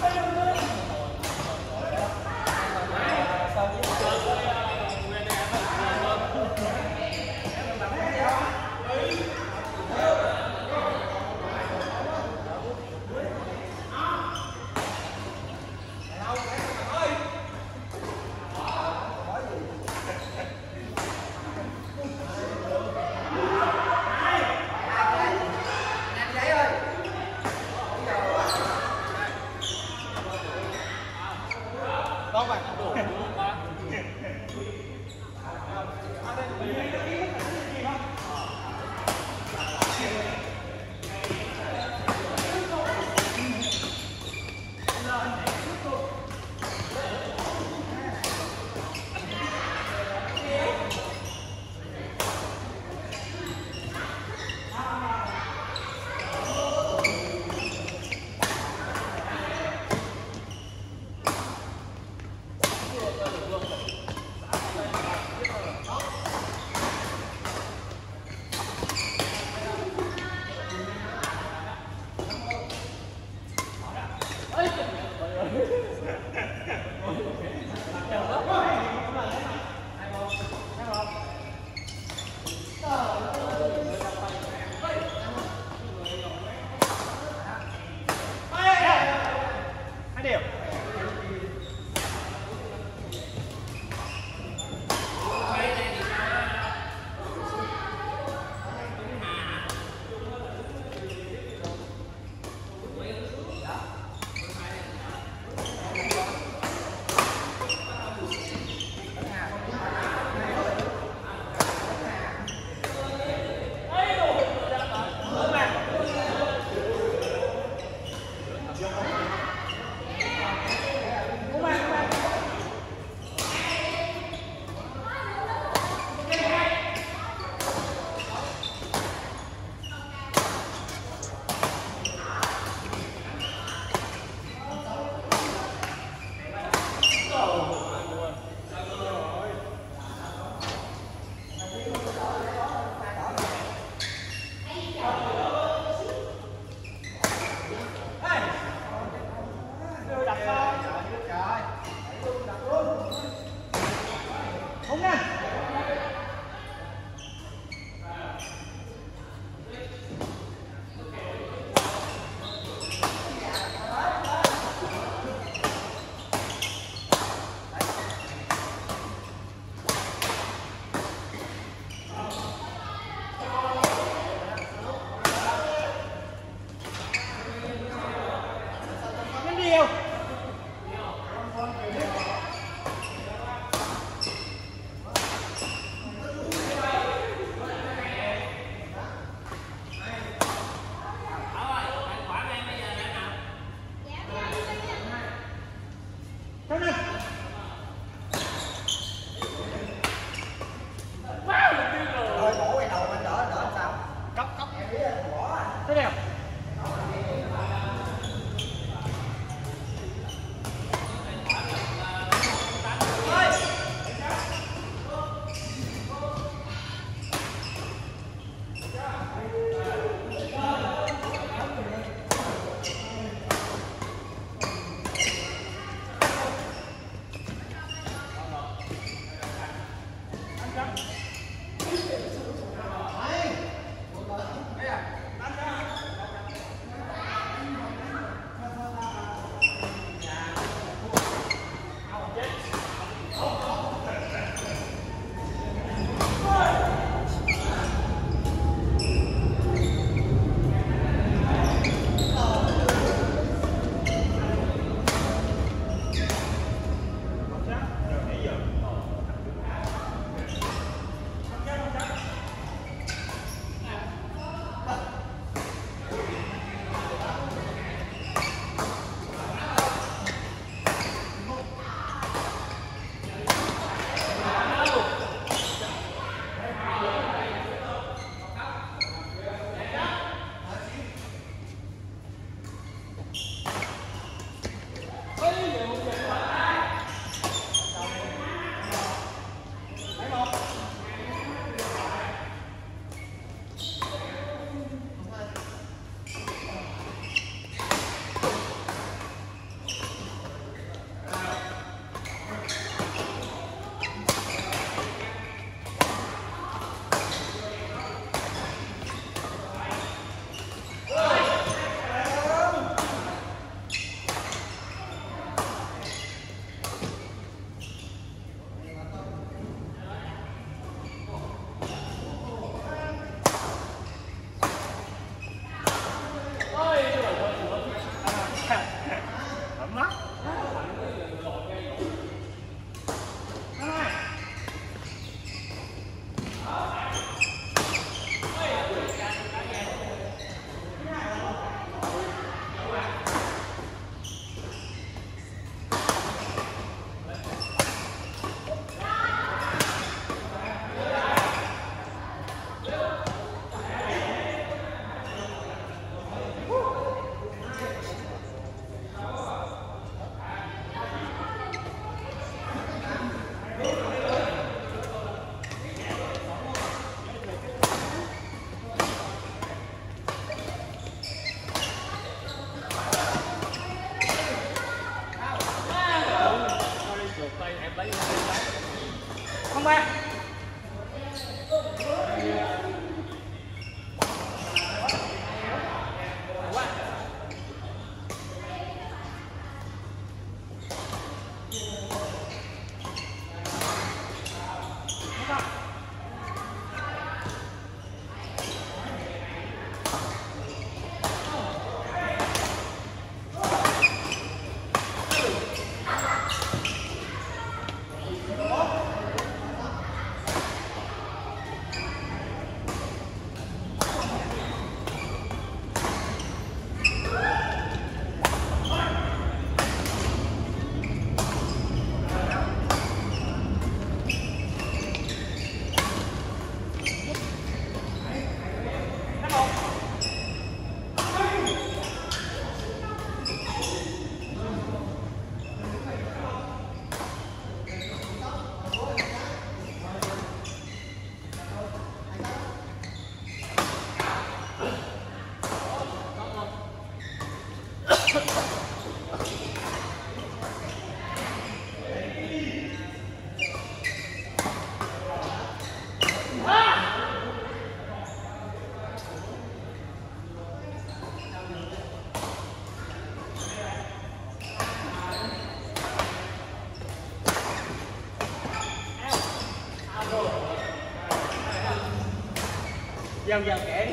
はい。すごい。Dakar. 康巴。Dần dần kể đi.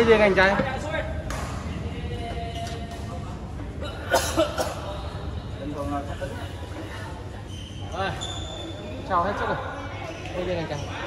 lấy riêng anh trai. Chào hết sức rồi. Đây riêng anh trai.